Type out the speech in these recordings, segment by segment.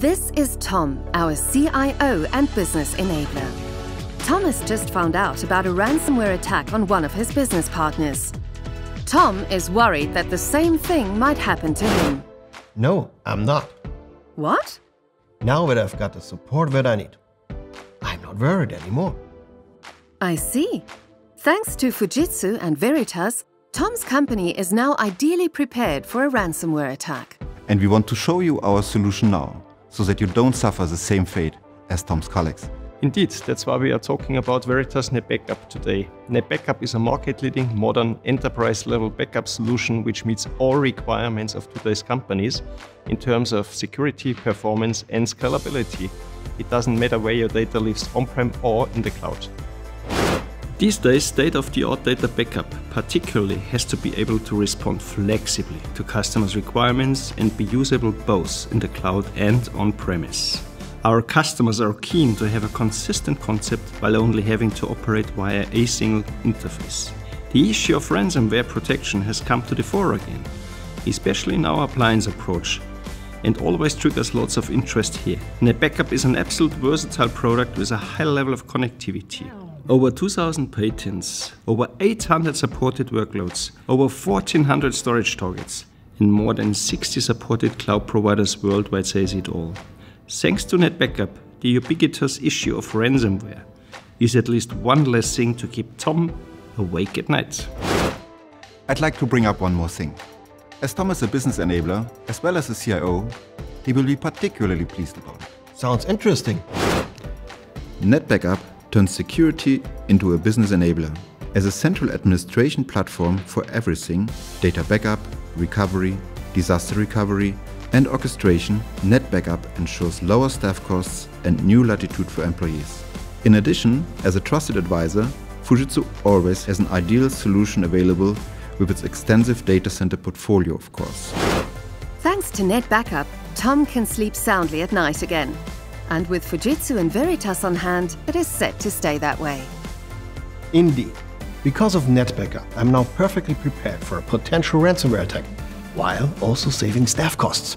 This is Tom, our CIO and business enabler. Thomas just found out about a ransomware attack on one of his business partners. Tom is worried that the same thing might happen to him. No, I'm not. What? Now that I've got the support that I need, I'm not worried anymore. I see. Thanks to Fujitsu and Veritas, Tom's company is now ideally prepared for a ransomware attack. And we want to show you our solution now, so that you don't suffer the same fate as Tom's colleagues. Indeed, that's why we are talking about Veritas NetBackup today. NetBackup is a market-leading, modern, enterprise-level backup solution which meets all requirements of today's companies in terms of security, performance and scalability. It doesn't matter where your data lives on-prem or in the cloud. These days, state-of-the-art data backup particularly has to be able to respond flexibly to customers' requirements and be usable both in the cloud and on-premise. Our customers are keen to have a consistent concept while only having to operate via a single interface. The issue of ransomware protection has come to the fore again, especially in our appliance approach, and always triggers lots of interest here. NetBackup is an absolute versatile product with a high level of connectivity. Over 2000 patents, over 800 supported workloads, over 1400 storage targets, and more than 60 supported cloud providers worldwide says it all. Thanks to NetBackup, the ubiquitous issue of ransomware is at least one less thing to keep Tom awake at night. I'd like to bring up one more thing. As Tom is a business enabler, as well as a CIO, he will be particularly pleased about it. Sounds interesting. NetBackup turns security into a business enabler as a central administration platform for everything data backup, recovery, disaster recovery, and orchestration. NetBackup ensures lower staff costs and new latitude for employees. In addition, as a trusted advisor, Fujitsu always has an ideal solution available with its extensive data center portfolio, of course. Thanks to NetBackup, Tom can sleep soundly at night again. And with Fujitsu and Veritas on hand, it is set to stay that way. Indeed. Because of NetBackup, I'm now perfectly prepared for a potential ransomware attack, while also saving staff costs.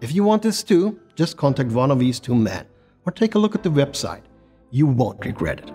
If you want this too, just contact one of these two men, or take a look at the website. You won't regret it.